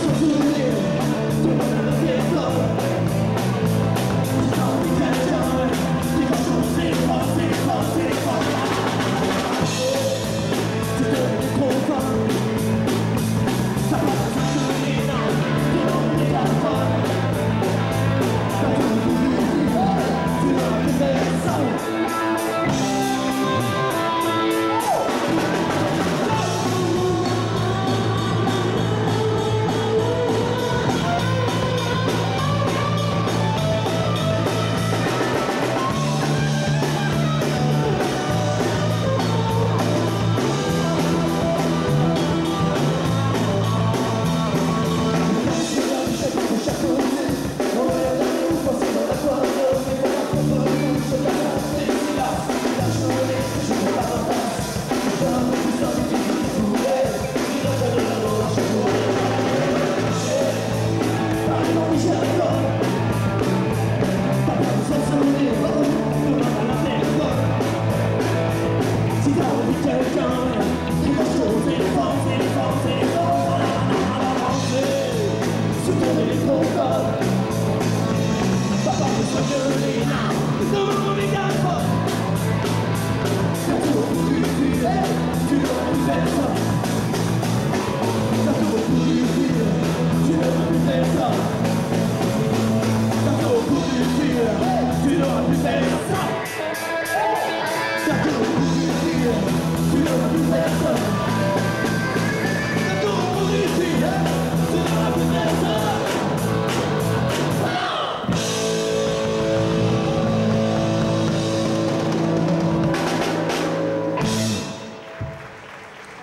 守住你，就为了节奏。当你开始，你开始疯狂，开始疯狂，开始疯狂。绝对的狂放，打破所有烦恼，不用你打扮，感觉就是你，你就是你，傻。song.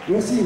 E assim,